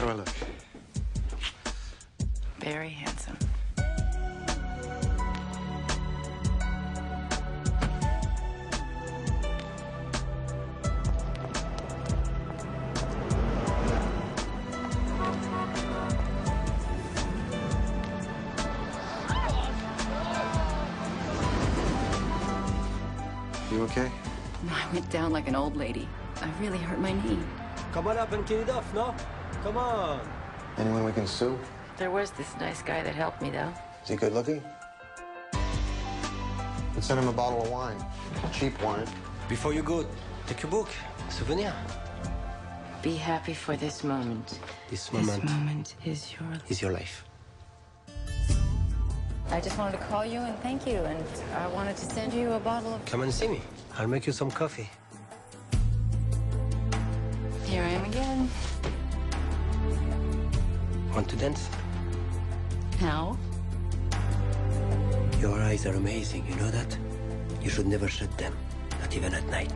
do I look? Very handsome. You okay? I went down like an old lady. I really hurt my knee. Come on up and clean it off, no? Come on. Anyone we can sue? There was this nice guy that helped me, though. Is he good looking? Let's send him a bottle of wine. Cheap wine. Before you go, take your book. Souvenir. Be happy for this moment. This moment This moment is your. is your life. I just wanted to call you and thank you, and I wanted to send you a bottle of. Come and see me. I'll make you some coffee. Want to dance? Now? Your eyes are amazing, you know that? You should never shut them, not even at night.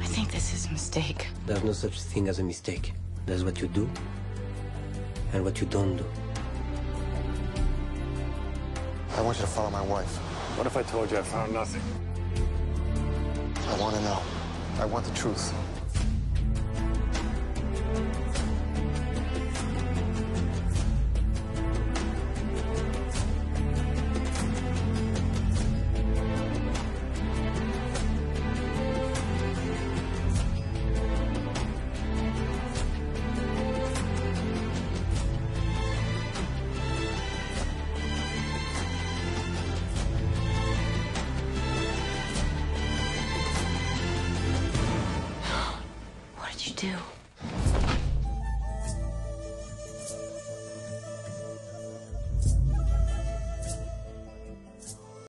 I think this is a mistake. There's no such thing as a mistake. There's what you do and what you don't do. I want you to follow my wife. What if I told you I found nothing? I want to know. I want the truth. Do?